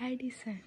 Addison.